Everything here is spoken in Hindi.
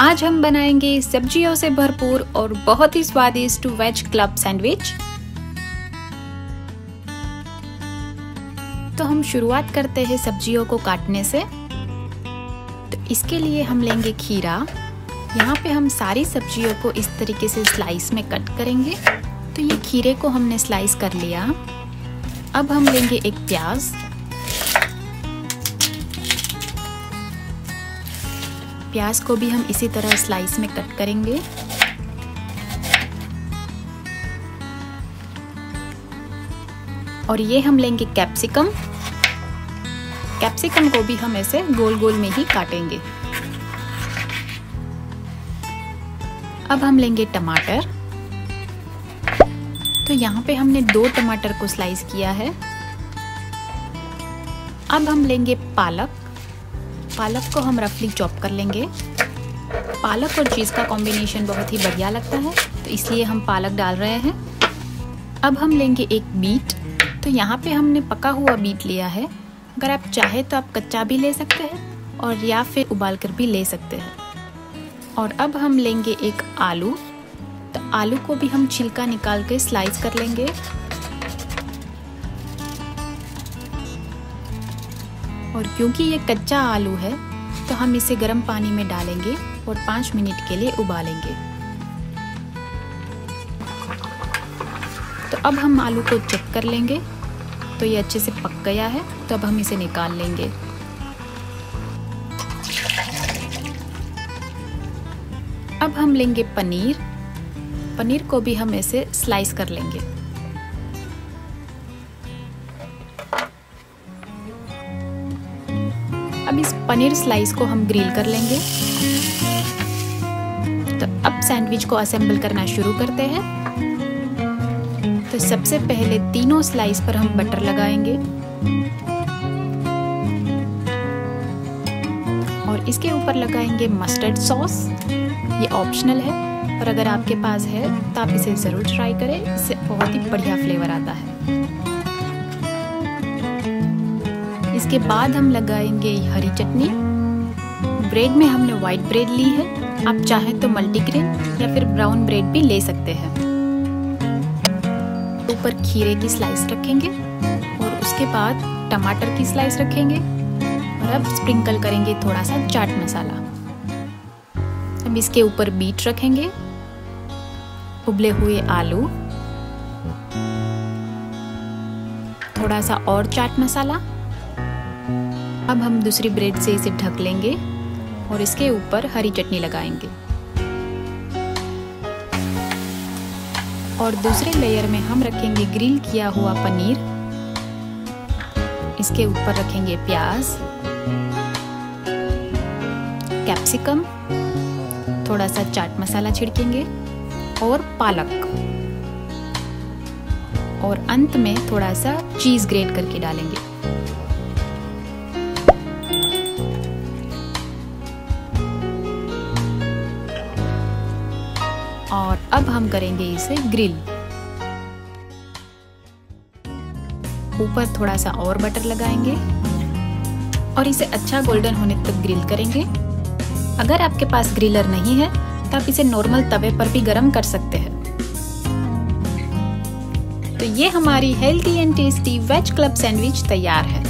आज हम बनाएँगे सब्जियों से भरपूर और बहुत ही स्वादिष्ट वेज क्लब सैंडविच। तो हम शुरुआत करते हैं सब्जियों को काटने से। तो इसके लिए हम लेंगे खीरा। यहाँ पे हम सारी सब्जियों को इस तरीके से स्लाइस में कट करेंगे। तो ये खीरे को हमने स्लाइस कर लिया। अब हम लेंगे एक प्याज। प्याज को भी हम इसी तरह स्लाइस में कट करेंगे। और ये हम लेंगे कैप्सिकम कैप्सिकम को भी हम ऐसे गोल गोल में ही काटेंगे। अब हम लेंगे टमाटर। तो यहाँ पे हमने दो टमाटर को स्लाइस किया है। अब हम लेंगे पालक। पालक को हम रफली चॉप कर लेंगे। पालक और चीज़ का कॉम्बिनेशन बहुत ही बढ़िया लगता है तो इसलिए हम पालक डाल रहे हैं। अब हम लेंगे एक बीट तो यहाँ पे हमने पका हुआ बीट लिया है। अगर आप चाहे तो आप कच्चा भी ले सकते हैं और या फिर उबाल कर भी ले सकते हैं। और अब हम लेंगे एक आलू तो आलू को भी हम छिलका निकाल के स्लाइस कर लेंगे। और क्योंकि ये कच्चा आलू है तो हम इसे गर्म पानी में डालेंगे और पाँच मिनट के लिए उबालेंगे। तो अब हम आलू को चेक कर लेंगे। तो ये अच्छे से पक गया है तो अब हम इसे निकाल लेंगे। अब हम लेंगे पनीर। पनीर को भी हम ऐसे स्लाइस कर लेंगे। इस पनीर स्लाइस को हम ग्रिल कर लेंगे। तो अब सैंडविच को असेंबल करना शुरू करते हैं। तो सबसे पहले तीनों स्लाइस पर हम बटर लगाएँगे। और इसके ऊपर लगाएँगे मस्टर्ड सॉस ये ऑप्शनल है। और अगर आपके पास है तो आप इसे ज़रूर ट्राई करें। इससे बहुत ही बढ़िया फ्लेवर आता है। इसके बाद हम लगाएँगे हरी चटनी। ब्रेड में हमने वाइट ब्रेड ली है। आप चाहें तो मल्टीग्रेन या फिर ब्राउन ब्रेड भी ले सकते हैं। ऊपर खीरे की स्लाइस रखेंगे और उसके बाद टमाटर की स्लाइस रखेंगे। और अब स्प्रिंकल करेंगे थोड़ा सा चाट मसाला। अब इसके ऊपर बीट रखेंगे। उबले हुए आलू। थोड़ा सा और चाट मसाला। अब हम दूसरी ब्रेड से इसे ढक लेंगे और इसके ऊपर हरी चटनी लगाएँगे। और दूसरे लेयर में हम रखेंगे ग्रिल किया हुआ पनीर। इसके ऊपर रखेंगे प्याज कैप्सिकम थोड़ा सा चाट मसाला छिड़केंगे और पालक। और अंत में थोड़ा सा चीज़ ग्रेट करके डालेंगे। अब हम करेंगे इसे ग्रिल। ऊपर थोड़ा सा और बटर लगाएँगे और इसे अच्छा गोल्डन होने तक ग्रिल करेंगे। अगर आपके पास ग्रिलर नहीं है तो आप इसे नॉर्मल तवे पर भी गर्म कर सकते हैं। तो ये हमारी healthy and tasty veg club sandwich तैयार है।